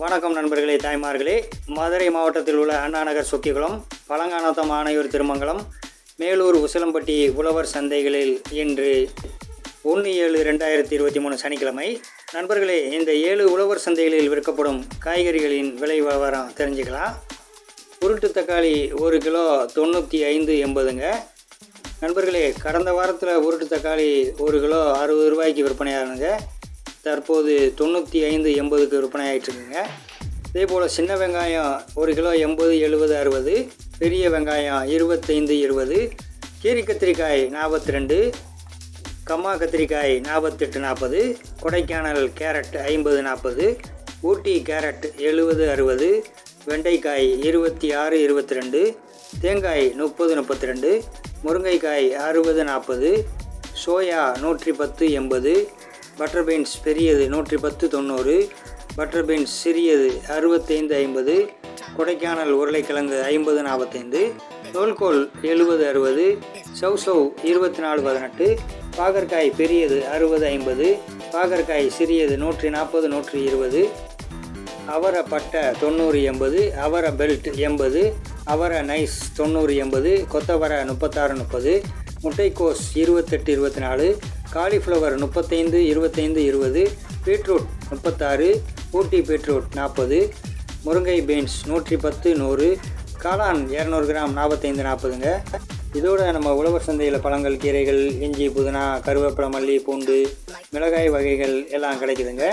வணக்கம் நண்பர்களே தாய்மார்களே. மதுரை மாவட்டத்தில் உள்ள அண்ணாநகர் சொக்கிகுளம் பழங்கானத்தம் ஆணையூர் திருமங்கலம் மேலூர் உசிலம்பட்டி உழவர் சந்தைகளில் இன்று ஒன்று ஏழு ரெண்டாயிரத்தி இருபத்தி மூணு சனிக்கிழமை. நண்பர்களே இந்த ஏழு உழவர் சந்தைகளில் விற்கப்படும் காய்கறிகளின் விலை விவரம் தெரிஞ்சுக்கலாம். உருட்டு தக்காளி ஒரு கிலோ தொண்ணூற்றி ஐந்து எண்பதுங்க. நண்பர்களே கடந்த வாரத்தில் உருட்டு தக்காளி ஒரு கிலோ அறுபது ரூபாய்க்கு விற்பனையாகுங்க தற்போது தொண்ணூற்றி ஐந்து எண்பதுக்கு விற்பனை ஆகிட்டுருக்குங்க இதே போல் சின்ன வெங்காயம் ஒரு கிலோ எண்பது எழுபது அறுபது பெரிய வெங்காயம் இருபத்தைந்து இருபது கீரி கத்திரிக்காய் நாற்பத்தி ரெண்டு கம்மா கத்திரிக்காய் நாற்பத்தெட்டு நாற்பது கொடைக்கானல் கேரட் ஐம்பது நாற்பது ஊட்டி கேரட் எழுபது அறுபது வெண்டைக்காய் இருபத்தி ஆறு இருபத்தி ரெண்டு தேங்காய் முப்பது முப்பத்தி ரெண்டு முருங்கைக்காய் அறுபது நாற்பது சோயா நூற்றி பத்து எண்பது பட்டர் பீன்ஸ் பெரியது நூற்றி பத்து தொண்ணூறு பட்டர் பீன்ஸ் சிறியது அறுபத்தைந்து ஐம்பது கொடைக்கானல் உருளைக்கிழங்கு ஐம்பது நாற்பத்தைந்து தோல்கோல் எழுபது அறுபது சவ் சவ் இருபத்தி நாலு பதினெட்டு பாகற்காய் பெரியது அறுபது ஐம்பது பாகற்காய் சிறியது நூற்றி நாற்பது நூற்றி இருபது அவர பட்டை தொண்ணூறு எண்பது அவர பெல்ட் எண்பது அவர நைஸ் தொண்ணூறு எண்பது கொத்தவர முப்பத்தாறு முப்பது முட்டைக்கோஸ் இருபத்தெட்டு இருபத்தி நாலு காலிஃப்ளவர் முப்பத்தைந்து இருபத்தைந்து இருபது பீட்ரூட் முப்பத்தாறு ஊட்டி பீட்ரூட் நாற்பது முருங்கை பீன்ஸ் நூற்றி பத்து நூறு காளான் இரநூறு கிராம் நாற்பத்தைந்து நாற்பதுங்க. இதோட நம்ம உழவர் சந்தையில் பழங்கள் கீரைகள் இஞ்சி புதினா கருவேப்பிலை மல்லி பூண்டு மிளகாய் வகைகள் எல்லாம் கிடைக்குதுங்க.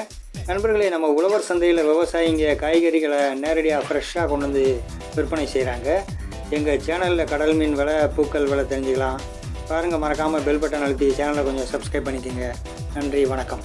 நண்பர்களே நம்ம உழவர் சந்தையில் விவசாயிங்க காய்கறிகளை நேரடியாக ஃப்ரெஷ்ஷாக கொண்டு வந்து விற்பனை செய்கிறாங்க எங்கள் சேனலில் கடல் மீன் விலை பூக்கள் விலை தெரிஞ்சுக்கலாம். பாருங்கள் மறக்காமல் பெல் பட்டன் அழுத்தி சேனலை கொஞ்சம் சப்ஸ்கிரைப் பண்ணிக்கோங்க. நன்றி வணக்கம்.